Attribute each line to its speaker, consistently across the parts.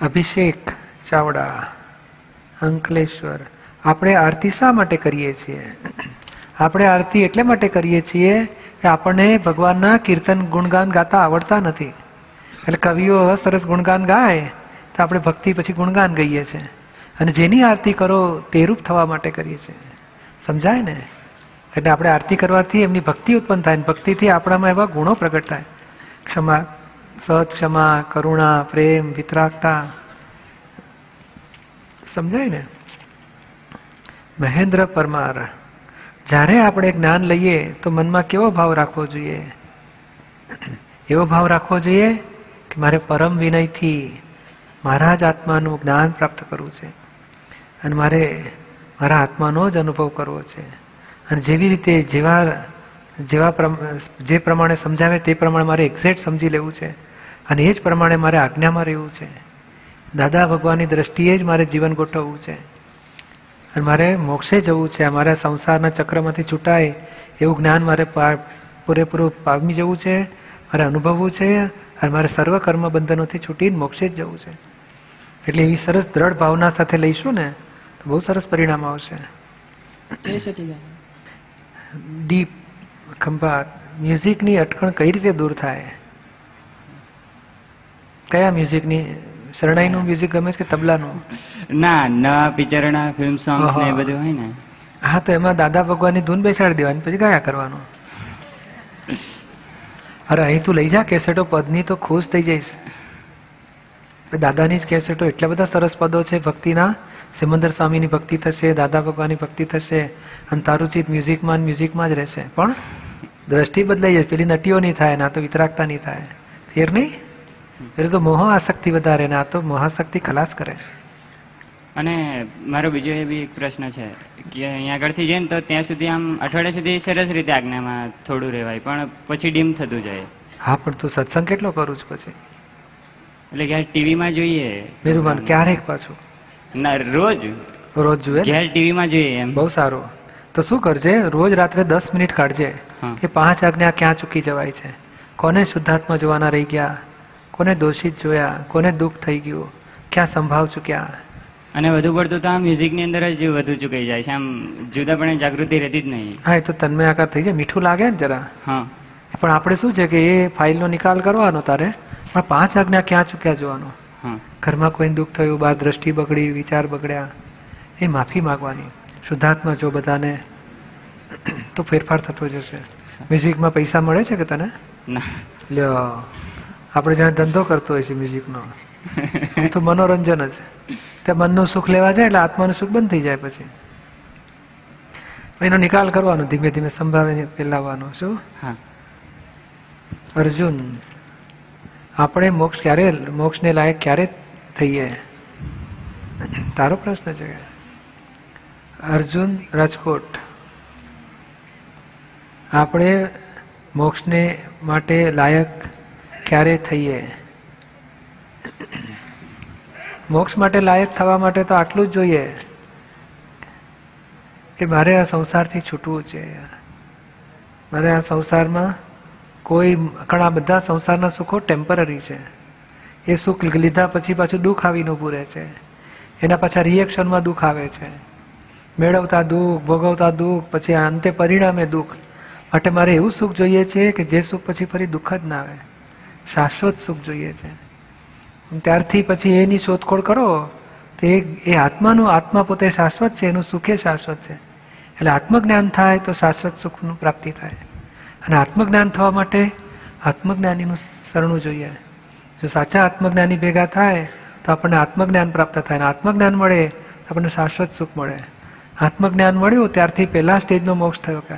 Speaker 1: અભિષેક, ચાવડા, અંકલેશ્વર. આપણે આરતી શા માટે કરીએ છીએ? આપણે આરતી એટલે માટે કરીએ છીએ કે આપણને ભગવાનના કીર્તન ગુણગાન ગાતા આવડતા નથી. એટલે કવિઓ સરસ ગુણગાન ગાય, તો આપણે ભક્તિ પછી ગુણગાન ગઈએ છીએ. અને જેની આરતી કરો તે રૂપ થવા માટે કરીએ છીએ. સમજાય ને? એટલે આપણે આરતી કરવાથી એમની ભક્તિ ઉત્પન્ન થાય ભક્તિથી આપણામાં એવા ગુણો પ્રગટ થાય. ક્ષમા સત ક્ષમા, કરુણા, પ્રેમ, વિતરાગતા. સમજાય ને? મહેન્દ્ર પરમાર, જ્યારે આપણે જ્ઞાન લઈએ તો મનમાં કેવો ભાવ રાખવો જોઈએ? એવો ભાવ રાખવો જોઈએ કે મારે પરમ વિનયથી મારા જ આત્માનું જ્ઞાન પ્રાપ્ત કરવું છે અને મારે મારા આત્માનો જ અનુભવ કરવો છે. અને જેવી રીતે જેવા જેવા જે પ્રમાણે સમજાવે તે પ્રમાણે મારે એક્ઝેક્ટ સમજી લેવું છે અને એ જ પ્રમાણે મારે આજ્ઞામાં રહેવું છે. દાદા ભગવાનની દ્રષ્ટિએ જ મારે જીવન ગોઠવવું છે. અને મારે મોક્ષે જવું છે મારા સંસારના ચક્રમાંથી છૂટાય એવું જ્ઞાન મારે પૂરેપૂરું પામી જવું છે મારે અનુભવવું છે અને મારે સર્વ કર્મ બંધનોથી છૂટીને મોક્ષે જ જવું છે. એટલે એવી સરસ દ્રઢ ભાવના સાથે લઈશું ને તો બહુ સરસ પરિણામ આવશે. દીપ ખંભાત મ્યુઝિકની અટકણ કઈ રીતે દૂર થાય? કયા મ્યુઝિકની? શરણાઈનું મ્યુઝિક ગમે છે કે તબલાનું?
Speaker 2: ના નવા પિક્ચરના ફિલ્મ સોંગ્સ ને બધું હોય ને.
Speaker 1: હા તો એમાં દાદા ભગવાનની ધૂન બેસાડી દેવાની પછી ગાયા કરવાનું. અરે અહીં તું લઈ જા કેસેટો પદની તો ખુશ થઈ જઈશ. દાદાની જ કેસેટો એટલા બધા સરસ પદો છે ભક્તિના. સિમંદર સ્વામીની ભક્તિ થશે દાદા ભગવાનની ભક્તિ થશે અને તારું ચિત્ત મ્યુઝિકમાં મ્યુઝિકમાં જ રહેશે. પણ દ્રષ્ટિ બદલાઈ જાય પેલી નટીઓ નહીં થાય ના તો વિતરાગતા નહીં થાય. ફેર નહીં? એટલે તો મોહ આસક્તિ વધારે ને આ તો મોહાસક્તિ ખલાસ કરે.
Speaker 2: અને મારો બીજો એ બી એક પ્રશ્ન છે કે અહીંયા આગળથી જઈએ ને તો ત્યાં સુધી આમ અઠવાડિયા સુધી સરસ રીતે આજ્ઞામાં થોડું રહેવાય પણ પછી ડીમ થતું જાય.
Speaker 1: હા પણ તું સત્સંગ કેટલો કરું છું પછી?
Speaker 2: એટલે ક્યારે ટીવીમાં જોઈએ.
Speaker 1: મેરુમાન ક્યારેક પાછું?
Speaker 2: ના રોજ.
Speaker 1: રોજ જોઈએ
Speaker 2: ઘેર ટીવીમાં જોઈએ એમ.
Speaker 1: બહુ સારું. તો શું કરજે? રોજ રાત્રે દસ મિનિટ કાઢજે કે પાંચ આજ્ઞા ક્યાં ચૂકી જવાય છે. કોને શુદ્ધાત્મા જોવાના રહી ગયા? કોને દોષિત જોયા? કોને દુઃખ થઈ ગયું? ક્યાં સંભાવ ચૂક્યા?
Speaker 2: અને વધુ પડતું તો આ મ્યુઝિકની અંદર જ વધુ ચૂકાઈ જાય છે. આમ જુદાપણે જાગૃતિ રહેતી જ નહીં.
Speaker 1: હા એ તો તન્મય આકાર થઈ જાય. મીઠું લાગે ને જરા.
Speaker 2: હા.
Speaker 1: પણ આપણે શું છે કે એ ફાઇલનો નિકાલ કરવાનો તારે? પણ પાંચ આજ્ઞા ક્યાં ચૂક્યા જોવાનું? ઘરમાં કોઈને દુઃખ થયું બહાર દ્રષ્ટિ બગડી વિચાર બગડ્યા એ માફી માગવાની. શુદ્ધાત્મા જો બધાને તો ફેરફાર થતો જશે. મ્યુઝિકમાં પૈસા મળે છે કે તને? લ્યો આપણે જાણે ધંધો કરતો હોય છે મ્યુઝિકનો. તો મનોરંજન જ. ત્યાં મનનું સુખ લેવા જાય એટલે આત્માનું સુખ બંધ થઈ જાય પછી. એનો નિકાલ કરવાનો ધીમે ધીમે સંભાવે ફેલાવવાનો શું? અર્જુન. આપણે મોક્ષ ક્યારે, મોક્ષને લાયક ક્યારે થઈએ? તારો પ્રશ્ન છે. અર્જુન રાજકોટ. આપણે મોક્ષને માટે લાયક ક્યારે થઈએ? મોક્ષ માટે લાયક થવા માટે તો આટલું જ જોઈએ કે મારે આ સંસારથી છૂટવું છે. મારે આ સંસારમાં કોઈ ઘણા બધા સંસારના સુખો ટેમ્પરરી છે. એ સુખ લીધા પછી પાછું દુઃખ આવીને રહે છે. એના પાછા રિએક્શનમાં દુઃખ આવે છે. મેળવતા દુઃખ, ભોગવતા દુઃખ, પછી અંતે પરિણામે દુઃખ. માટે મારે એવું સુખ જોઈએ છે કે જે સુખ પછી ફરી દુઃખ જ ના આવે. શાશ્વત સુખ જોઈએ છે. ત્યારથી પછી એની શોધખોળ કરો તો એ એ આત્માનું આત્મા પોતે શાશ્વત છે, એનું સુખે શાશ્વત છે. એટલે આત્મજ્ઞાન થાય તો શાશ્વત સુખનું પ્રાપ્તિ થાય. અને આત્મજ્ઞાન થવા માટે આત્મજ્ઞાનીનું શરણું જોઈએ. જો સાચા આત્મજ્ઞાની ભેગા થાય, તો આપણને આત્મજ્ઞાન પ્રાપ્ત થાય અને આત્મજ્ઞાન મળે, તો આપણને શાશ્વત સુખ મળે. આત્મજ્ઞાન મળ્યું, ત્યારથી પહેલા સ્ટેજનો મોક્ષ થયો કે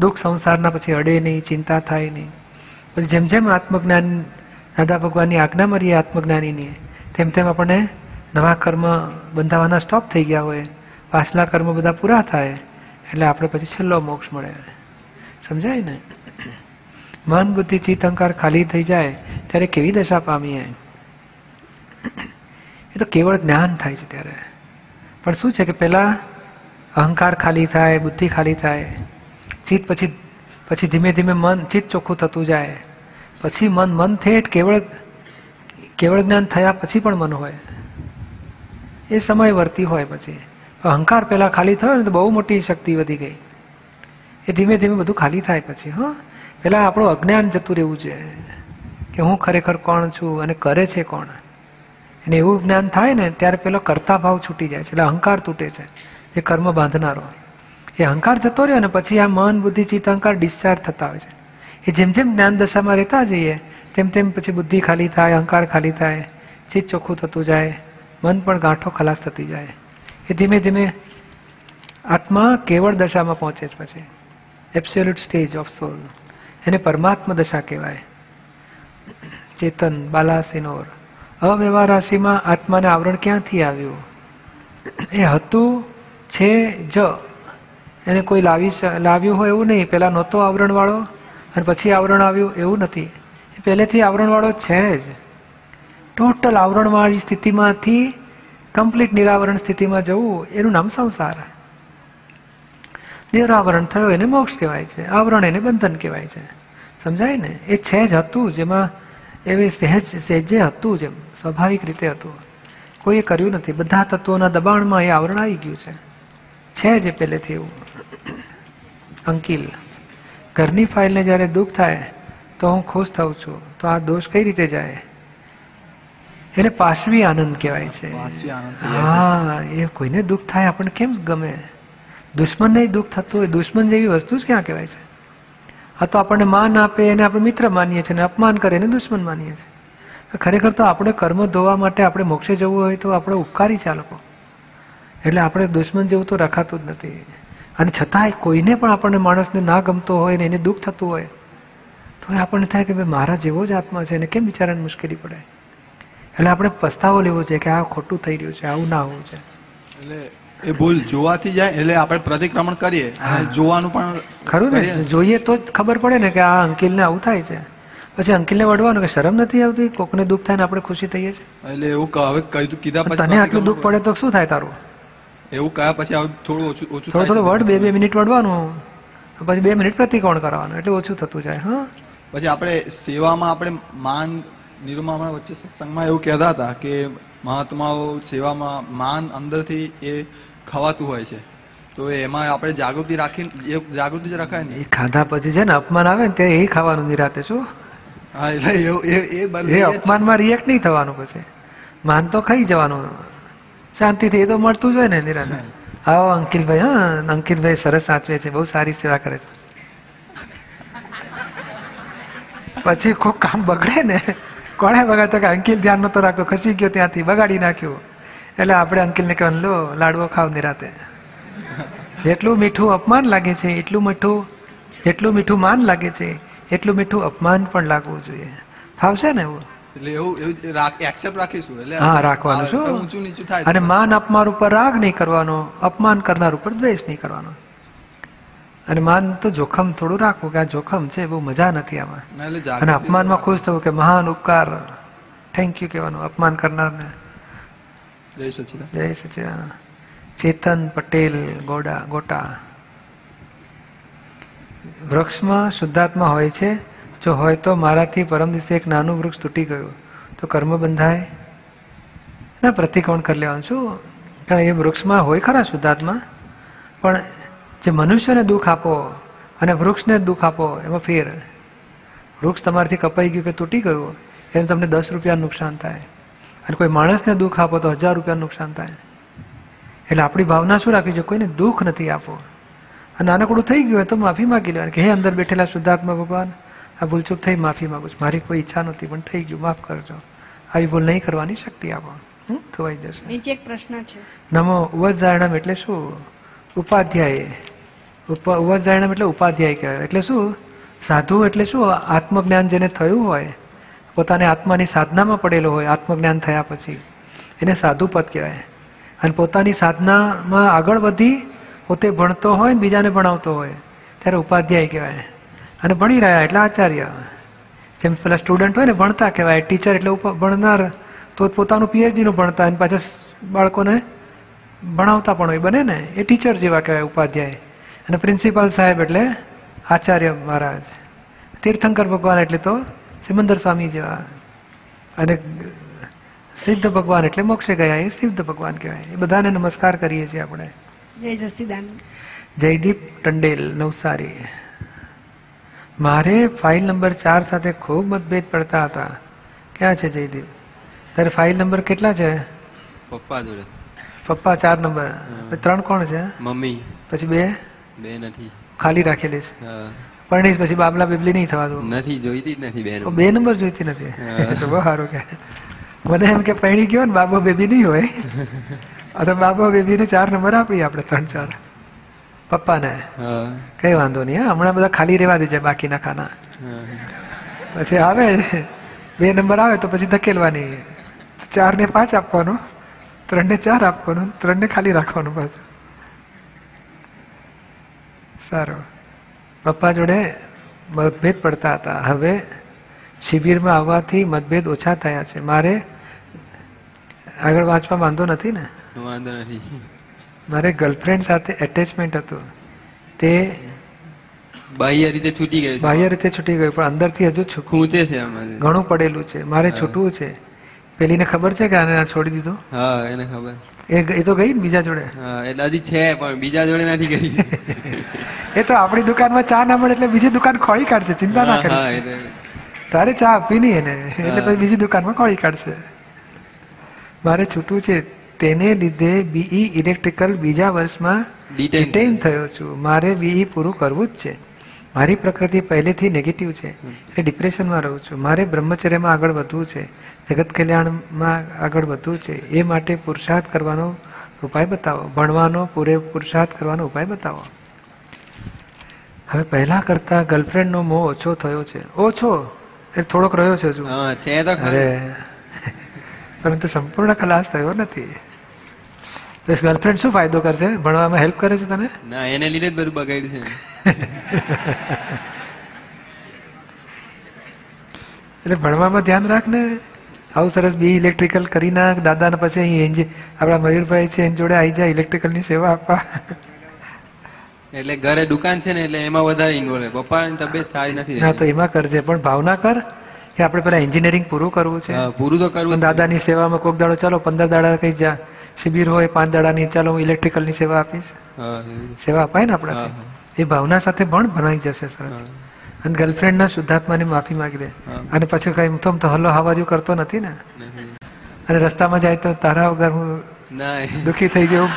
Speaker 1: દુઃખ સંસારના પછી અડે નહીં, ચિંતા થાય નહીં. પછી જેમ જેમ આત્મજ્ઞાન, દાદા ભગવાનની આજ્ઞા મરીએ આત્મજ્ઞાનીની, તેમ તેમ આપણને નવા કર્મ બંધાવાના સ્ટોપ થઈ ગયા હોય, પાછલા કર્મ બધા પૂરા થાય, એટલે આપણે પછી છેલ્લો મોક્ષ મળે. સમજાય ને? મન બુદ્ધિ ચિત્ત અહંકાર ખાલી થઈ જાય, ત્યારે કેવી દશા પામીએ? એ તો કેવળ જ્ઞાન થાય છે ત્યારે. પણ શું છે કે પહેલાં અહંકાર ખાલી થાય, બુદ્ધિ ખાલી થાય, ચિત્ત પછી પછી ધીમે ધીમે મન, ચિત્ત ચોખ્ખું થતું જાય. પછી મન મન થેઠ કેવળ કેવળ જ્ઞાન થયા પછી પણ મન હોય. એ સમય વર્તી હોય પછી. અહંકાર પહેલાં ખાલી થયો ને તો બહુ મોટી શક્તિ વધી ગઈ. એ ધીમે ધીમે બધું ખાલી થાય પછી, હા. પેલા આપણું અજ્ઞાન જતું રહેવું છે કે હું ખરેખર કોણ છું અને કરે છે કોણ? અને એવું જ્ઞાન થાય ને, ત્યારે પેલો કરતા ભાવ છૂટી જાય છે, એટલે અહંકાર તૂટે છે, જે કર્મ બાંધનારો એ અહંકાર જતો રહ્યો ને, પછી આ મન, બુદ્ધિ, ચિત્ત, અહંકાર ડિસ્ચાર્જ થતા હોય છે. એ જેમ જેમ જ્ઞાન દશામાં રહેતા જઈએ, તેમ તેમ પછી બુદ્ધિ ખાલી થાય, અહંકાર ખાલી થાય, ચિત્ત ચોખ્ખું થતું જાય, મન પણ ગાંઠો ખલાસ થતી જાય. એ ધીમે ધીમે આત્મા કેવળ દશામાં પહોંચે છે પછી. એબ્સોલ્યુટ સ્ટેજ ઓફ સોલ એને પરમાત્મા દશા કહેવાય. ચેતન બાલાસિનોર અવ્યવહાર રાશિમાં આત્માને આવરણ ક્યાંથી આવ્યું? એ હતું, છે, જ. એને કોઈ લાવી લાવ્યું હોય એવું નહીં. પેલા નહોતો આવરણવાળો અને પછી આવરણ આવ્યું એવું નથી. એ પહેલેથી આવરણવાળો છે જ. ટોટલ આવરણવાળી સ્થિતિમાંથી કમ્પ્લીટ નિરાવરણ સ્થિતિમાં જવું, એનું નામ સંસાર. નિરાવરણ થયો એને મોક્ષ કહેવાય છે આવરણ એને બંધન કહેવાય છે. સમજાય ને? એ છે જ હતું જેમાં એવી સહેજ સહેજે હતું જેમ સ્વાભાવિક રીતે હતું. કોઈએ કર્યું નથી. બધા તત્વોના દબાણમાં એ આવરણ આવી ગયું છે. છે જે પહેલેથી એવું. અંકિલ ઘરની ફાઇલને જ્યારે દુઃખ થાય તો હું ખુશ થઉં છું. તો આ દોષ કઈ રીતે જાય? એને પાશવી આનંદ કહેવાય છે. હા એ કોઈને દુઃખ થાય આપણને કેમ ગમે? દુશ્મનને દુઃખ થતું હોય, દુશ્મન જેવી વસ્તુ જ ક્યાં કહેવાય છે? આ તો આપણને માન આપે એને આપણે મિત્ર માનીએ છીએ અને અપમાન કરે એને દુશ્મન માનીએ છીએ. ખરેખર તો આપણે કર્મ ધોવા માટે આપણે મોક્ષે જવું હોય તો આપણે ઉપકારી છે આ લોકો. એટલે આપણે દુશ્મન જેવું તો રખાતું જ નથી. અને છતાંય કોઈને પણ આપણને માણસને ના ગમતો હોય ને એને દુઃખ થતું હોય તો એ આપણને થાય કે ભાઈ મારા જેવો જ આત્મા છે એને કેમ બિચારાને મુશ્કેલી પડે એટલે આપણે પસ્તાવો લેવો છે કે આ ખોટું થઈ રહ્યું છે, આવું ના હોવું છે.
Speaker 3: એટલે એ ભૂલ જોવાથી જાય એટલે આપણે પ્રતિક્રમણ કરીએ. અને જોવાનું પણ
Speaker 1: ખરું ને. જોઈએ તો જ ખબર પડે ને કે આ અંકિલને આવું થાય છે. પછી અંકિલને વડવાનું કે શરમ નથી આવતી? કોકને દુઃખ થાય ને આપણે ખુશી થઈએ છીએ?
Speaker 3: એટલે એવું હવે કીધું કીધા પછી
Speaker 1: તને આટલું દુઃખ પડે તો શું થાય તારું?
Speaker 3: એવું કયા પછી થોડું ઓછું ઓછું
Speaker 1: થોડું થોડું
Speaker 3: વડ
Speaker 1: વર્ડ બે બે મિનિટ વડવાનું પછી બે મિનિટ પ્રતિકોણ કરવાનું. એટલે ઓછું થતું જાય હા.
Speaker 3: પછી આપણે સેવામાં આપણે માન નિરૂમામણ વચ્ચે સત્સંગમાં એવું કહેતા હતા કે મહાત્માઓ સેવામાં માન અંદરથી એ ખવાતું હોય છે. તો એમાં આપણે જાગૃતિ રાખી જાગૃતિ જ રખાય ને.
Speaker 1: એ ખાધા પછી છે ને અપમાન આવે ને ત્યારે એ ખાવાનું નિરાતે શું?
Speaker 3: હા એટલે એવું એ એ.
Speaker 1: અપમાનમાં રિએક્ટ નહીં થવાનું પછી. માન તો ખાઈ જવાનું. શાંતિથી એ તો મળતું જ હોય ને નિરાતે. આવો અંકિલભાઈ હા અંકિલભાઈ સરસ સાચવે છે બહુ સારી સેવા કરે છે. પછી કોઈ કામ બગડે ને કોણે બગાડતો કે અંકિલ ધ્યાન નતો રાખતો ખસી ગયો ત્યાંથી બગાડી નાખ્યું. એટલે આપણે અંકિલને કહેવાનું લો લાડવો ખાવ નિરાતે. જેટલું મીઠું અપમાન લાગે છે એટલું મીઠું જેટલું મીઠું માન લાગે છે એટલું મીઠું અપમાન પણ લાગવું જોઈએ. ફાવશે ને એવું?
Speaker 3: એટલે એવું એવું એક્સેપ્ટ રાખીશું. એટલે
Speaker 1: હા રાખવાનું શું
Speaker 3: ઊંચું નીચું થાય
Speaker 1: અને માન અપમાન ઉપર રાગ નહીં કરવાનો અપમાન કરનાર ઉપર દ્વેષ નહીં કરવાનો. અને માન તો જોખમ થોડું રાખવું કે આ જોખમ છે બહુ મજા નથી આમાં. અને અપમાનમાં ખુશ થવું કે મહાન ઉપકાર. થેન્ક યુ કહેવાનું અપમાન કરનારને.
Speaker 3: જય સચિદાન
Speaker 1: ચેતન પટેલ ગોડા, ગોટા. વૃક્ષમાં શુદ્ધાત્મા હોય છે. જો હોય તો મારાથી પરમ દિવસે એક નાનું વૃક્ષ તૂટી ગયું. તો કર્મ બંધાય? ના પ્રતિકોણ કરી લેવાનું છું કારણ એ વૃક્ષમાં હોય ખરા શુદ્ધાત્મા. પણ જે મનુષ્યને દુઃખ આપો અને વૃક્ષને દુઃખ આપો, એમાં ફેર. વૃક્ષ તમારાથી કપાઈ ગયું કે તૂટી ગયું એમ તમને દસ રૂપિયા નુકસાન થાય. અને કોઈ માણસને દુઃખ આપો તો હજાર રૂપિયાનું નુકસાન થાય. એટલે આપણી ભાવના શું રાખવી જોઈએ કોઈને દુઃખ નથી આપો. અને નાનકડું થઈ ગયું હોય તો માફી માગી લેવાની. કે હે અંદર બેઠેલા શુદ્ધાત્મા ભગવાન આ ભૂલચૂક થઈ માફી માગું છું. મારી કોઈ ઈચ્છા નહોતી પણ થઈ ગયું. માફ કરજો. આવી ભૂલ નહીં કરવાની શક્તિ આપો? ધોવાઈ જશે.
Speaker 4: નીચે એક પ્રશ્ન છે.
Speaker 1: નમો ઉવજારણમ એટલે શું? ઉપાધ્યાય. ઉપ ઉવજારણમ એટલે ઉપાધ્યાય કહેવાય. એટલે શું? સાધુ એટલે શું? આત્મજ્ઞાન જેને થયું હોય પોતાને આત્માની સાધનામાં પડેલો હોય, આત્મજ્ઞાન થયા પછી. એને સાધુ પદ કહેવાય. અને પોતાની સાધનામાં આગળ વધી, પોતે ભણતો હોય ને બીજાને ભણાવતો હોય, ત્યારે ઉપાધ્યાય કહેવાય. અને ભણી રહ્યા એટલે આચાર્ય. જેમ પેલા સ્ટુડન્ટ હોય ને, ભણતા કહેવાય. ટીચર એટલે ભણનાર. તો પોતાનું પીએચડીનું ભણતા અને પાછા બાળકોને ભણાવતા પણ હોય. બને ને? એ ટીચર જેવા કહેવાય, ઉપાધ્યાય. અને પ્રિન્સિપાલ સાહેબ એટલે આચાર્ય મહારાજ. તીર્થંકર ભગવાન એટલે તો સિમંદર સ્વામી જેવા. અને સિદ્ધ ભગવાન એટલે મોક્ષે ગયા એ સિદ્ધ ભગવાન કહેવાય. એ બધાને નમસ્કાર કરીએ છીએ આપણે.
Speaker 4: જય જસીદાન
Speaker 1: જયદીપ ટંડેલ નવસારી. મારે ફાઇલ નંબર ચાર સાથે ખૂબ મતભેદ પડતા હતા. ક્યાં છે જયદીપ? તારે ફાઇલ નંબર કેટલા છે?
Speaker 5: પપ્પા જોડે.
Speaker 1: પપ્પા ચાર નંબર. ત્રણ કોણ છે?
Speaker 5: મમ્મી.
Speaker 1: પછી બે?
Speaker 5: બે નથી.
Speaker 1: ખાલી રાખેલી છે?
Speaker 5: હા.
Speaker 1: પરણીશ પછી બાબલા બેબલી નહીં થવાતું.
Speaker 5: નથી જોઈતી જ નથી
Speaker 1: બે બે નંબર જોઈતી નથી. તો બહુ સારું કે. મને એમ કે પરણી ગયો ને બાબો બેબી નહીં હોય. અથવા તો બાબો બેબીને ચાર નંબર આપીએ આપણે ત્રણ ચાર. પપ્પાને. કઈ વાંધો નહીં હા હમણાં બધા ખાલી રહેવા દેજે બાકીના ખાના. પછી આવે બે નંબર આવે તો પછી ધકેલવાની. ચાર ને પાંચ આપવાનો ત્રણ ને ચાર આપવાનું ત્રણ ને ખાલી રાખવાનું પાછું. સારું. પપ્પા જોડે મતભેદ પડતા હતા. હવે શિબિરમાં આવવાથી મતભેદ ઓછા થયા છે. મારે આગળ વાંચવા વાંધો નથી ને?
Speaker 5: વાંધો નથી.
Speaker 1: મારે ગર્લફ્રેન્ડ સાથે એટેચમેન્ટ હતું. તે
Speaker 5: બાહ્ય રીતે છૂટી ગયું
Speaker 1: બાહ્ય રીતે છૂટી ગયું પણ અંદરથી હજુ
Speaker 5: ખૂંચે છે
Speaker 1: ઘણું પડેલું છે. મારે છૂટવું છે. પેલીને ખબર છે કે આને છોડી દીધું?
Speaker 5: હા એને ખબર.
Speaker 1: એ તો ગઈ ને બીજા જોડે?
Speaker 5: એટલે હજી છે પણ બીજા જોડે નથી ગઈ.
Speaker 1: એ તો આપણી દુકાનમાં ચા ના મળે એટલે બીજી દુકાન ખોળી કાઢશે ચિંતા ના કરી તારે ચા આપી નહીં એને એટલે પછી બીજી દુકાનમાં ખોળી કાઢશે. મારે છૂટું છે તેને લીધે બીઈ ઇલેક્ટ્રિકલ બીજા વર્ષમાં ડિટેન થયો છું. મારે બીઈ પૂરું કરવું જ છે. મારી પ્રકૃતિ પહેલેથી નેગેટિવ છે. એટલે ડિપ્રેશનમાં રહું છું. મારે બ્રહ્મચર્યમાં આગળ વધવું છે. જગત કલ્યાણમાં આગળ વધવું છે. એ માટે પુરુષાર્થ કરવાનો ઉપાય બતાવો. ભણવાનો પૂરે પુરુષાર્થ કરવાનો ઉપાય બતાવો. હવે પહેલા કરતા ગર્લફ્રેન્ડનો મોહ ઓછો થયો છે. ઓછો? એ થોડોક રહ્યો છે હજુ. પરંતુ સંપૂર્ણ ખલાસ થયો નથી. બસ ગર્લફ્રેન્ડ શું ફાયદો કરશે? ભણવામાં હેલ્પ કરે છે તને?
Speaker 5: ના એને લીધે જ બધું બગાડ્યું છે.
Speaker 1: એટલે ભણવામાં ધ્યાન રાખ ને આવું સરસ બી ઇલેક્ટ્રિકલ કરી નાખ. દાદાને પછી અહીં એન્જિન આપણા મયુરભાઈ છે એની જોડે આવી જાય ઇલેક્ટ્રિકલની સેવા આપવા.
Speaker 5: એટલે ઘરે દુકાન છે ને એટલે એમાં વધારે ઇન્વોલ્વ પપ્પાની તબિયત સારી નથી
Speaker 1: હા તો એમાં કરજે. પણ ભાવના કર કે આપણે પેલા એન્જિનિયરિંગ પૂરું કરવું છે.
Speaker 5: પૂરું તો કરવું
Speaker 1: દાદાની સેવામાં કોક દાડો ચાલો પંદર દાડા કઈ જા. શિબિર હોય પાંચ દાડાની ચાલો હું ઇલેક્ટ્રિકલની સેવા આપીશ. સેવા અપાય ને આપણાથી. એ ભાવના સાથે પણ ભણાઈ જશે સરસ. અને ગર્લફ્રેન્ડના શુદ્ધાત્માની માફી માંગી દે. અને પછી કઈ તો તો હલ્લો હવાજુ કરતો નથી ને. અને રસ્તામાં જાય તો તારા વગર હું દુઃખી થઈ ગયો.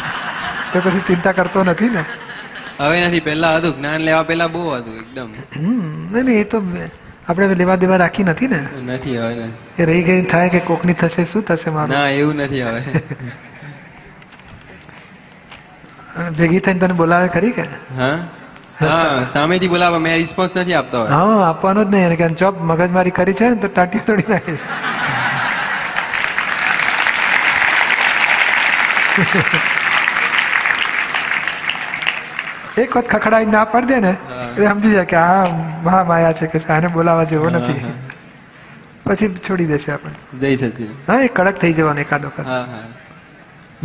Speaker 1: તો પછી ચિંતા કરતો નથી ને.
Speaker 5: હવે નથી પહેલા હતું જ્ઞાન લેવા પહેલા બહુ હતું એકદમ.
Speaker 1: નહીં એ તો આપણે લેવા દેવા રાખી નથી ને.
Speaker 5: નથી હવે
Speaker 1: એ રહી ગઈ થાય કે કોકની થશે શું થશે મારું?
Speaker 5: ના એવું નથી હવે.
Speaker 1: ભેગી થઈને તને બોલાવે ખરી કે?
Speaker 5: હા? સામેથી બોલાવે મેં રિસ્પોન્સ નથી આપતો
Speaker 1: હા આપવાનો જ નહીં. એને કે ચોપ મગજમારી કરી છે ને તો ટાટી તોડી નાખીશ એક વખત ખખડાઈ ના પડ દે ને એટલે સમજી જાય કે આ મહામાયા છે કે આને બોલાવા જેવો નથી. પછી છોડી દેશે આપણે.
Speaker 5: જઈ સચિન
Speaker 1: હા એ કડક થઈ જવાનું એકાદો વખત.
Speaker 5: હા હા.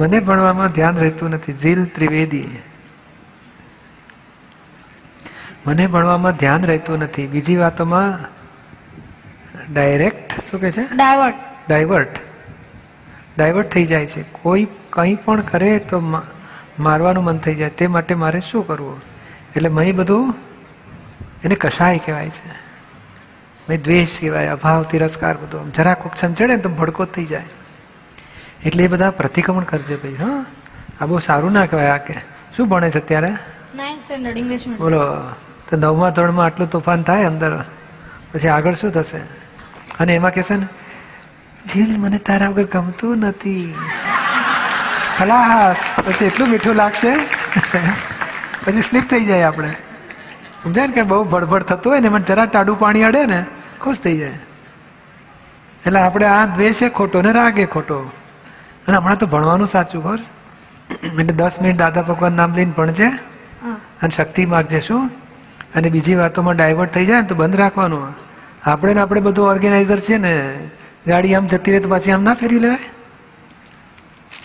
Speaker 1: મને ભણવામાં ધ્યાન રહેતું નથી. જીલ ત્રિવેદી મને ભણવામાં ધ્યાન રહેતું નથી. બીજી વાતોમાં ડાયરેક્ટ શું કે છે?
Speaker 4: ડાયવર્ટ
Speaker 1: ડાયવર્ટ ડાયવર્ટ થઈ જાય છે. કોઈ કંઈ પણ કરે તો મારવાનું મન થઈ જાય. તે માટે મારે શું કરવું? એટલે મય બધું એને કશાય કહેવાય છે. મેં દ્વેષ કહેવાય અભાવ તિરસ્કાર બધું. આમ જરા કોક ચડે ને તો ભડકો થઈ જાય. એટલે એ બધા પ્રતિક્રમણ કરજે ભાઈ હા. આ બહુ સારું ના કહેવાય આ કે શું ભણે છે અત્યારે?
Speaker 4: ઇંગ્લિશ
Speaker 1: બોલો તો નવમા ધોરણમાં આટલું તોફાન થાય અંદર પછી આગળ શું થશે? અને એમાં કહેશે ને જીલ મને તારા વગર ગમતું નથી. ખલાસ. પછી એટલું મીઠું લાગશે. પછી સ્લીપ થઈ જાય આપણે. સમજાય ને કે બહુ ભડભડ થતું હોય ને મને જરા ટાડું પાણી અડે ને ખુશ થઈ જાય. એટલે આપણે આ દ્વેષ એ ખોટો ને રાગ એ ખોટો. અને હમણાં તો ભણવાનું સાચું ઘર એટલે દસ મિનિટ દાદા ભગવાન નામ લઈને ભણજે. અને શક્તિ માગજે શું? અને બીજી વાતોમાં ડાયવર્ટ થઈ જાય ને તો બંધ રાખવાનું. આપણે ને આપણે બધું ઓર્ગેનાઇઝર છે ને ગાડી આમ જતી રહે તો પાછી આમ ના ફેરવી લેવાય?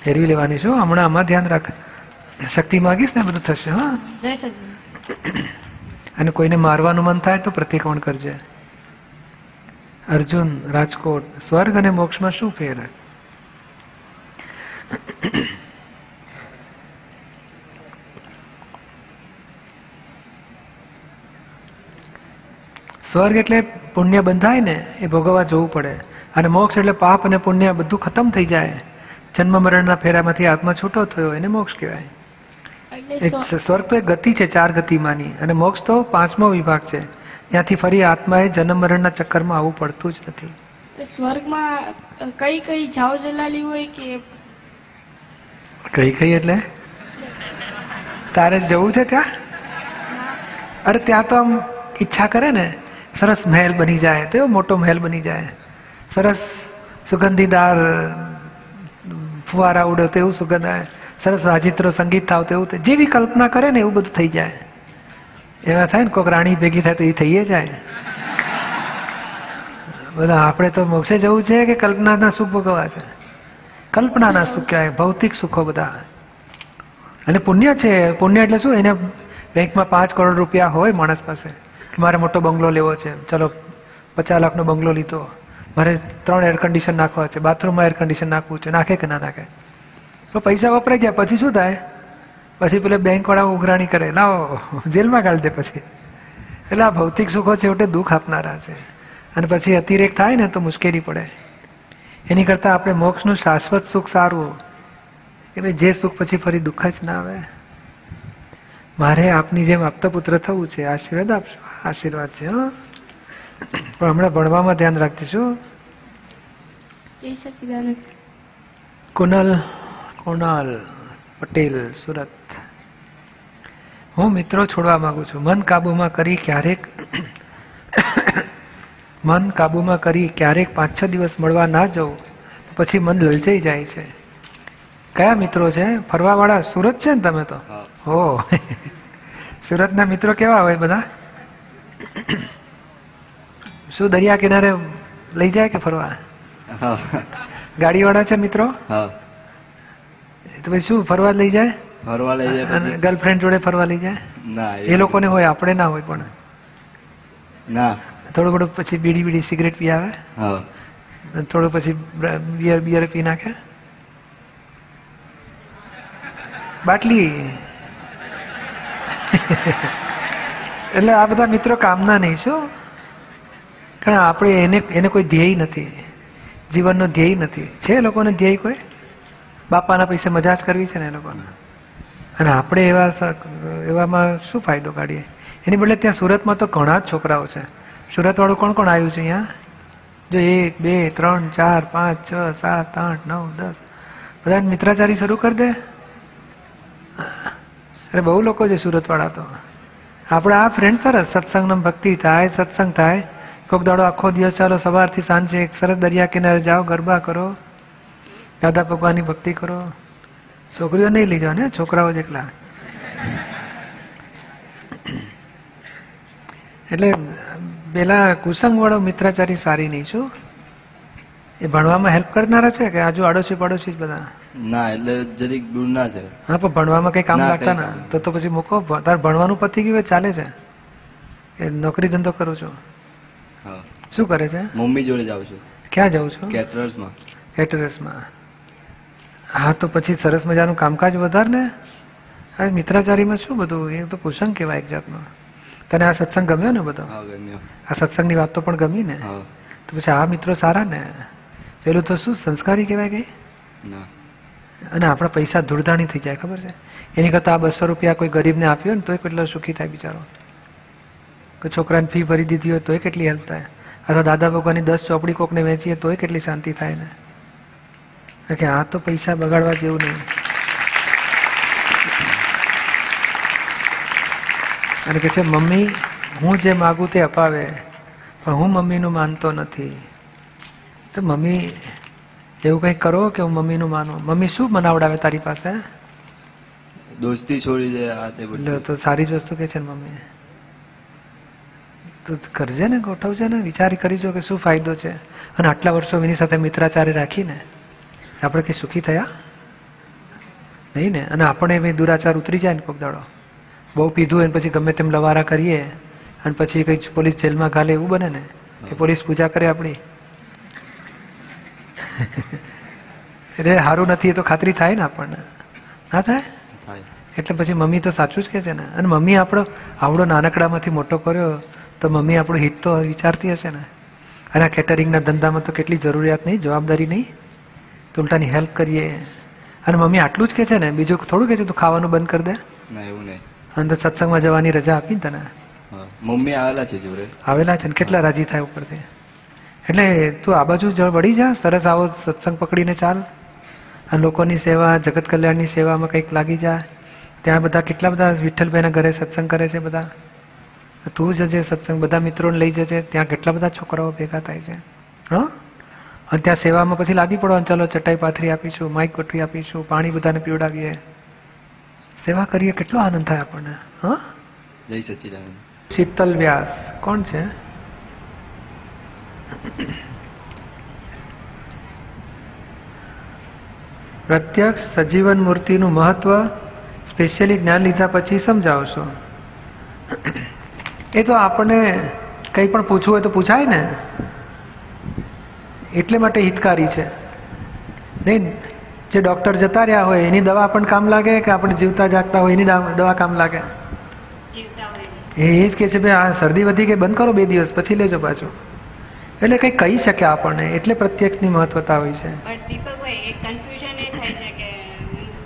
Speaker 1: ફેરવી લેવાની શું? હમણાં આમાં ધ્યાન રાખ. શક્તિ માગીશ ને બધું થશે હા? અને કોઈને મારવાનું મન થાય તો પ્રતિકોણ કરજે. અર્જુન રાજકોટ સ્વર્ગ અને મોક્ષમાં શું ફેર? સ્વર્ગ એટલે પુણ્ય બંધાય ને એ ભોગવવા જવું પડે. અને મોક્ષ એટલે પાપ અને પુણ્ય બધું ખતમ થઈ જાય. જન્મ મરણના ફેરામાંથી આત્મા છૂટો થયો એને મોક્ષ કહેવાય. સ્વર્ગ તો એક ગતિ છે ચાર ગતિમાંની. અને મોક્ષ તો પાંચમો વિભાગ છે. ત્યાંથી ફરી આત્માએ જન્મ મરણના ચક્કરમાં આવવું પડતું જ નથી.
Speaker 4: સ્વર્ગમાં કઈ કઈ જાવ જલાલી હોય કે
Speaker 1: કઈ કઈ એટલે? તારે જવું છે ત્યાં? અરે ત્યાં તો આમ ઈચ્છા કરે ને. સરસ મહેલ બની જાય. તો એવો મોટો મહેલ બની જાય. સરસ સુગંધીદાર, ફુવારા ઉડે તો એવું સુગંધ સરસ વાજિત્રો, સંગીત થાવ તો એવું જેવી કલ્પના કરે ને એવું બધું થઈ જાય. એમાં થાય ને કોઈક રાણી ભેગી થાય તો એ થઈએ જાય. બોલો આપણે તો મોક્ષે જવું છે કે કલ્પનાના સુખ ભોગવવા છે? કલ્પનાના સુખ કહેવાય ભૌતિક સુખો બધા. અને પુણ્ય છે, પુણ્ય એટલે શું? એને બેંકમાં પાંચ કરોડ રૂપિયા હોય માણસ પાસે, કે મારે મોટો બંગલો લેવો છે, ચલો પચાસ લાખનો બંગલો લીધો. મારે ત્રણ એર કન્ડિશન નાખવા છે બાથરૂમમાં એર કન્ડિશન નાખવું છે, નાખે કે ના નાખે? તો પૈસા વપરાઈ ગયા, પછી શું થાય? પછી પેલા બેંકવાળા ઉઘરાણી કરે, લાવો, જેલમાં ગાળી દે પછી. એટલે આ ભૌતિક સુખો છેવટે દુઃખ આપનારા છે. અને પછી અતિરેક થાય ને તો મુશ્કેલી પડે. એની કરતાં આપણે મોક્ષનું શાશ્વત સુખ સારું કે ભાઈ જે સુખ પછી ફરી દુઃખ જ ના આવે? મારે આપની જેમ આપતા પુત્ર થવું છે. આશીર્વાદ આપશો? આશીર્વાદ છે હં. પણ હમણાં ભણવામાં ધ્યાન રાખજો કુનલ કુણાલ પટેલ સુરત. હું મિત્રો છોડવા માંગુ છું. મન કાબુમાં કરી ક્યારેક મન કાબુમાં કરી ક્યારેક પાંચ છ દિવસ મળવા ના જવું પછી મન લલચાઈ જાય છે. કયા મિત્રો છે? ફરવા વાળા સુરત છે ને તમે તો? હો. સુરતના મિત્રો કેવા હોય બધા? શું દરિયા કિનારે લઈ જાય કે ફરવા? ગાડીવાળા છે મિત્રો? તો પછી શું ફરવા લઈ જાય?
Speaker 6: ફરવા લઈ જાય
Speaker 1: ગર્લફ્રેન્ડ જોડે ફરવા લઈ જાય?
Speaker 6: ના
Speaker 1: એ લોકોને હોય આપણે ના હોય પણ.
Speaker 6: ના.
Speaker 1: થોડું ઘણું પછી બીડી બીડી સિગરેટ પી આવે થોડું પછી બિયર બિયર પી નાખે? બાટલી. એટલે આ બધા મિત્રો કામના નહીં શું? કારણ આપણે એને એને કોઈ ધ્યેય નથી. જીવનનો ધ્યેય નથી. છે લોકોને ધ્યેય કોઈ? બાપાના પૈસે મજા જ કરવી છે ને એ લોકોને? અને આપણે એવા એવામાં શું ફાયદો કાઢીએ? એની બદલે ત્યાં સુરતમાં તો ઘણા જ છોકરાઓ છે. સુરતવાળું કોણ કોણ આવ્યું છે અહીંયા? જો એક, બે, ત્રણ, ચાર, પાંચ, છ, સાત, આઠ, નવ, દસ. બધા મિત્રાચારી શરૂ કરી દે. અરે બહુ લોકો છે સુરતવાળા તો. આપણે આ ફ્રેન્ડ સરસ, સત્સંગનો ભક્તિ થાય, સત્સંગ થાય. કોક દાડો આખો દિવસ ચાલો સવારથી સાંજે એક સરસ દરિયા કિનારે જાઓ, ગરબા કરો. દાદા ભગવાનની ભક્તિ કરો. છોકરીઓ નહીં લઈ જાઓ ને છોકરાઓ જ એકલા એટલે પેલા કુસંગ વાળો મિત્રાચારી સારી નહીં શું? એ ભણવામાં હેલ્પ કરનારા છે કે આજુ આડોશી પડોશી જ બધા
Speaker 6: ના એટલે જરીક દૂર ના છે.
Speaker 1: હા પણ ભણવામાં કઈ કામ લાગતા ના? તો તો પછી મૂકો તાર ભણવાનું પતી ગયું ચાલે છે. એ નોકરી ધંધો કરું છું. શું કરે છે?
Speaker 6: મમ્મી જોડે જાઉં છું.
Speaker 1: ક્યાં જાઉં છું?
Speaker 6: કેટરર્સમાં
Speaker 1: એટરેસમાં હા તો પછી સરસ મજાનું કામકાજ વધાર ને મિત્રાચારીમાં શું બધું? એ તો કુસંગ કહેવાય એક જાતનો. તને આ સત્સંગ ગમ્યો ને બધો? આ સત્સંગની વાત તો પણ ગમી ને? તો પછી આ મિત્રો સારા ને? પેલું તો શું સંસ્કારી કહેવાય કઈ? અને આપણા પૈસા ધૂળધાણી થઈ જાય ખબર છે? એની કરતાં આ બસો રૂપિયા કોઈ ગરીબને આપ્યો ને તોય કેટલો સુખી થાય બિચારો. કોઈ છોકરાને ફી ભરી દીધી હોય તોય કેટલી હેલ્પ થાય. અથવા દાદા ભગવાનની દસ ચોપડી કોકને વેચીએ તોય કેટલી શાંતિ થાય ને? કે આ તો પૈસા બગાડવા જેવું નહીં. અને કે છે મમ્મી હું જે માગું તે અપાવે પણ હું મમ્મીનું માનતો નથી. તો મમ્મી એવું કંઈ કરો કે હું મમ્મીનું માનું? મમ્મી શું મનાવડાવે તારી પાસે?
Speaker 6: દોસ્તી છોડી દે આ તે બધું.
Speaker 1: તો સારી જ વસ્તુ કે છે ને મમ્મી. તું કરજે ને ગોઠવજે ને વિચાર કરીજો કે શું ફાયદો છે. અને આટલા વર્ષો એની સાથે મિત્રાચારે રાખીને આપણે કઈ સુખી થયા? નહીં ને? અને આપણે દુરાચાર ઉતરી જાય ને કોક દાડો. બહુ પીધું હોય પછી ગમે તેમ લવારા કરીએ અને પછી કઈ પોલીસ જેલમાં ઘાલે એવું બને ને કે પોલીસ પૂજા કરે આપણી. એટલે સારું નથી એ તો ખાતરી થાય ને આપણને. ના થાય?
Speaker 6: થાય.
Speaker 1: એટલે પછી મમ્મી તો સાચું જ કે છે ને. અને મમ્મી આપણો આવડો નાનકડામાંથી મોટો કર્યો તો મમ્મી આપણું હિત તો વિચારતી હશે ને. અને આ કેટરિંગના ધંધામાં તો કેટલી જરૂરિયાત નહીં જવાબદારી નહીં. તો ઉલટાની હેલ્પ કરીએ. અને મમ્મી આટલું જ કે છે ને બીજું થોડું કે છે તું ખાવાનું બંધ કરી દે.
Speaker 6: ના એવું નહીં.
Speaker 1: અને તો સત્સંગમાં જવાની રજા આપી તને.
Speaker 6: મમ્મી આવેલા છે જોડે.
Speaker 1: આવેલા છે ને? કેટલા રાજી થાય ઉપરથી? એટલે તું આ બાજુ જ વળી જા સરસ આવો સત્સંગ પકડીને ચાલ. અને લોકોની સેવા જગત કલ્યાણની સેવામાં કંઈક લાગી જા. ત્યાં બધા કેટલા બધા વિઠ્ઠલભાઈના ઘરે સત્સંગ કરે છે બધા? તું જજે સત્સંગ બધા મિત્રોને લઈ જજે. ત્યાં કેટલા બધા છોકરાઓ ભેગા થાય છે? હા? અને ત્યાં સેવામાં પછી લાગી પડો અને ચલો ચટાઈ પાથરી આપીશું માઇક ગોઠવી આપીશું પાણી બધાને પીવડાવીએ. સેવા કરીએ કેટલો આનંદ થાય આપણને હા?
Speaker 6: જય સચિદાનંદ.
Speaker 1: શીતલ વ્યાસ કોણ છે? પ્રત્યક્ષ સજીવન મૂર્તિનું મહત્વ સ્પેશિયલી જ્ઞાન લીધા પછી સમજાવશો. એ તો આપણને કંઈ પણ પૂછવું હોય તો પૂછાય ને. એટલે માટે હિતકારી છે. નહીં જે ડૉક્ટર જતા રહ્યા હોય એની દવા પણ કામ લાગે કે આપણે જીવતા જાગતા હોય એની દવા કામ લાગે? એ એ જ કે છે ભાઈ આ શરદી વધી ગઈ બંધ કરો બે દિવસ પછી લેજો પાછું. એટલે કંઈ કહી શકે આપણને એટલે પ્રત્યક્ષની મહત્વતા હોય છે.
Speaker 7: દીપકભાઈ એક કન્ફ્યુઝન એ થાય છે કે means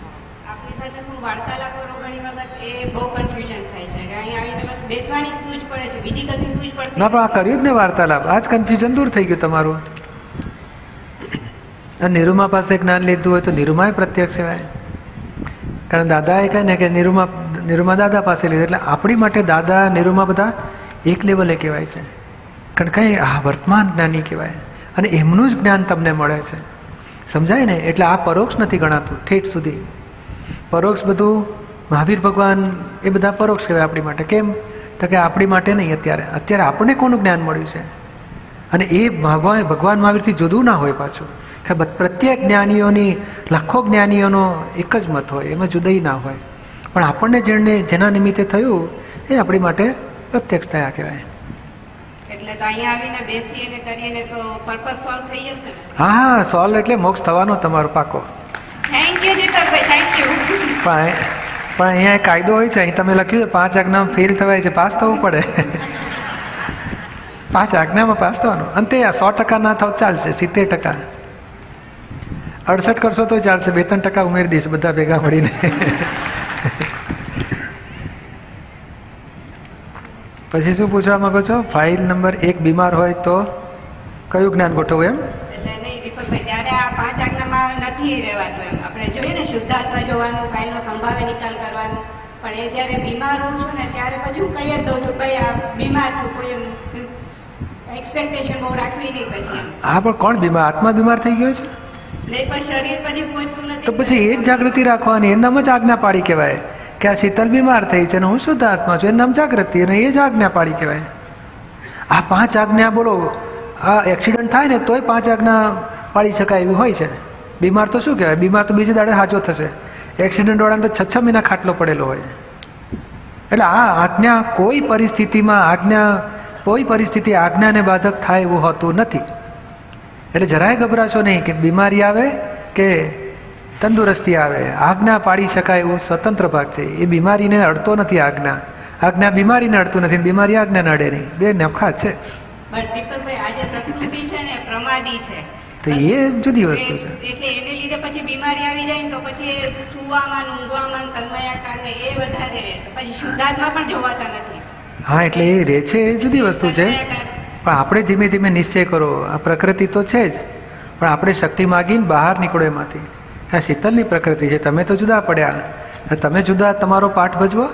Speaker 7: સાથે શું વાર્તાલાપ કરો ઘણી વખત એ બહુ કન્ફ્યુઝન થાય છે. કે અહીં આવીને બસ બેસવાની સૂઝ પડે છે બીજી કશી સૂઝ પડતી
Speaker 1: ના પણ આ કર્યું જ ને વાર્તાલાપ. આ જ કન્ફ્યુઝન દૂર થઈ ગયું તમારું. નિરૂમા પાસે જ્ઞાન લીધું હોય તો નિરૂમાએ પ્રત્યક્ષ કહેવાય. કારણ દાદાએ કહે ને કે નિરૂમા નિરૂમા દાદા પાસે લીધું એટલે આપણી માટે દાદા, નિરૂમા બધા એક લેવલે કહેવાય છે. કારણ કંઈ આ વર્તમાન જ્ઞાની કહેવાય. અને એમનું જ જ્ઞાન તમને મળે છે. સમજાય ને? એટલે આ પરોક્ષ નથી ગણાતું, ઠેઠ સુધી. પરોક્ષ બધું મહાવીર ભગવાન એ બધા પરોક્ષ કહેવાય આપણી માટે. કેમ? તો કે આપણી માટે નહીં અત્યારે. અત્યારે આપણને કોનું જ્ઞાન મળ્યું છે? અને એ ભગવાન ભગવાન મહાવીરથી જુદું ના હોય પાછું. કે પ્રત્યેક જ્ઞાનીઓની લાખો જ્ઞાનીઓનો એક જ મત હોય એમાં જુદાઈ ના હોય. પણ આપણને જેને જેના નિમિત્તે થયું એ આપણી માટે પ્રત્યક્ષ થયા કહેવાય. હા હા સોલ્વ એટલે મોક્ષ થવાનો તમારો પાકો.
Speaker 7: થેન્ક યુ થેન્ક યુ
Speaker 1: પણ પણ અહીંયા કાયદો હોય છે અહીં તમે લખ્યું છે પાંચ આજ્ઞામાં ફેલ થવાય છે પાસ થવું પડે. પાંચ આજ્ઞામાં પાસ થવાનું. અંતે આ સો ટકા ના થાવ ચાલશે, સિત્તેર ટકા. અડસઠ કરશો તો ચાલશે બે ત્રણ ટકા ઉમેરી દઈશ બધા ભેગા મળીને. પછી શું પૂછવા માંગો છો? ફાઇલ નંબર એક બીમાર હોય તો કયું જ્ઞાન ગોઠવવું એમ?
Speaker 7: ત્યારે આ પાંચ આજ્ઞામાં નથી રહેવાતું એમ. આપણે જોઈએ ને શુદ્ધાત્મા જોવાનું, ફાઇલનો સંભાવે નિકાલ કરવાનું. પણ એ જ્યારે બીમાર હોઉં છું ને, ત્યારે પછી હું કહી જ દઉં છું, ભાઈ બીમાર કોઈ એમ એક્સપેક્ટેશન બહુ રાખવી નહીં પછી.
Speaker 1: હા પણ કોણ બીમાર? આત્મા બીમાર થઈ ગયો છે?
Speaker 7: નહીં પણ શરીર પછી પહોંચતું નથી.
Speaker 1: તો પછી એ જ જાગૃતિ રાખવાની એનું જ આજ્ઞા પાડી કહેવાય કે આ શીતલ બીમાર થઈ છે અને હું શુદ્ધ આત્મા છું નામ જાગૃતિ અને એ જ આજ્ઞા પાડી કહેવાય. આ પાંચ આજ્ઞા બોલો આ એક્સિડન્ટ થાય ને તોય પાંચ આજ્ઞા પાડી શકાય એવી હોય છે. બીમાર તો શું કહેવાય? બીમાર તો બીજે દાડે સાચો થશે. એક્સિડન્ટ વાળાને તો છ છ મહિના ખાટલો પડેલો હોય. એટલે આ આજ્ઞા કોઈ પરિસ્થિતિમાં આજ્ઞા કોઈ પરિસ્થિતિ આજ્ઞાને બાધક થાય એવું હોતું નથી. એટલે જરાય ગભરાશો નહીં કે બીમારી આવે કે તંદુરસ્તી આવે. આજ્ઞા પાડી શકાય એવો સ્વતંત્ર ભાગ છે. એ બીમારીને અડતો નથી આજ્ઞા. આજ્ઞા બીમારીને અડતું નથી બીમારી આજ્ઞાને અડે નહીં. બે નફા છે. તો એ જુદી વસ્તુ છે.
Speaker 7: એટલે એને લીધે પછી બીમારી આવી જાય ને તો પછી સુવામાં ઊંઘવામાં ને તન્મયાકાર એ વધારે રહે છે. પછી શુદ્ધાત્મા પણ જોવાતા નથી.
Speaker 1: હા એટલે એ રહે છે એ જુદી વસ્તુ છે. પણ આપણે ધીમે ધીમે નિશ્ચય કરો આ પ્રકૃતિ તો છે જ પણ આપણે શક્તિ માગીને બહાર નીકળો એમાંથી. આ શીતલની પ્રકૃતિ છે તમે તો જુદા પડ્યા. તમે જુદા તમારો પાઠ ભજવો.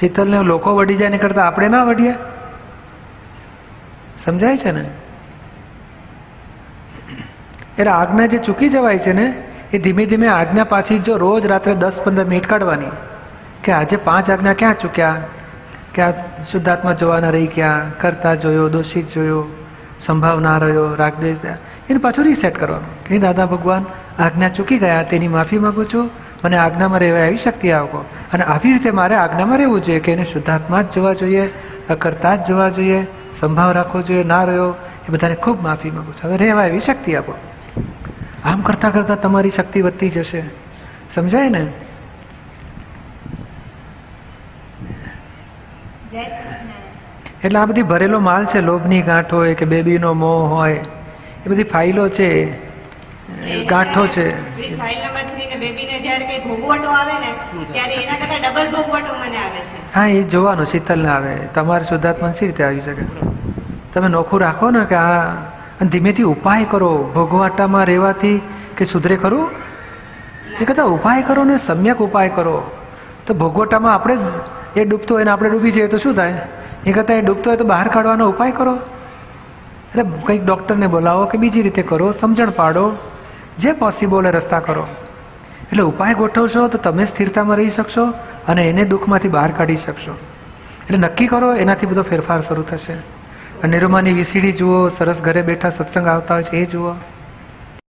Speaker 1: શીતલને લોકો વડી જાય ને કરતા આપણે ના વડીએ સમજાય છે ને? એટલે આજ્ઞા જે ચૂકી જવાય છે ને એ ધીમે ધીમે આજ્ઞા પાછી જો રોજ રાત્રે દસ પંદર મિનિટ કાઢવાની કે આજે પાંચ આજ્ઞા ક્યાં ચૂક્યા? કે આ શુદ્ધાત્મા જોવાના રહી ગયા કરતા જોયો, દોષિત જોયો સંભાવ ના રહ્યો રાગદેશ. એને પાછું રીસેટ કરવાનું. કે દાદા ભગવાન, આજ્ઞા ચૂકી ગયા, તેની માફી માગું છું? મને આજ્ઞામાં રહેવા એવી શક્તિ આપો. અને આવી રીતે મારે આજ્ઞામાં રહેવું જોઈએ કે એને શુદ્ધાત્મા જ જોવા જોઈએ અકર્તા જ જોવા જોઈએ, સંભાવ રાખવો જોઈએ, ના રહ્યો, એ બધાને ખૂબ માફી માગું છું. હવે રહેવા એવી શક્તિ આપો. આમ કરતાં કરતાં તમારી શક્તિ વધતી જશે. સમજાય ને
Speaker 7: જય સચિદાનંદ
Speaker 1: એટલે આ બધી ભરેલો માલ છે લોભની ગાંઠ હોય કે બેબીનો મોહ હોય એ બધી ફાઇલો છે ગાંઠો છે. હા એ જોવાનું શીતલને આવે. તમારે શુદ્ધાત્મા સી રીતે આવી શકે? તમે નોખું રાખો ને કે આ અને ધીમેથી ઉપાય કરો. ભોગવાટામાં રહેવાથી કે સુધરે ખરું? એ કરતા ઉપાય કરો ને સમ્યક ઉપાય કરો. તો ભોગવટામાં આપણે એ ડૂબતો હોય ને આપણે ડૂબી જઈએ તો શું થાય? એ કરતાં એ ડૂબતો હોય તો બહાર કાઢવાનો ઉપાય કરો. એટલે કંઈક ડૉક્ટરને બોલાવો કે બીજી રીતે કરો, સમજણ પાડો, જે પોસિબલ એ રસ્તા કરો. એટલે ઉપાય ગોઠવશો તો તમે સ્થિરતામાં રહી શકશો અને એને દુઃખમાંથી બહાર કાઢી શકશો. એટલે નક્કી કરો, એનાથી બધો ફેરફાર શરૂ થશે. નિરૂમાની વીસીડી જુઓ, સરસ ઘરે બેઠા સત્સંગ આવતા હોય છે, એ જુઓ.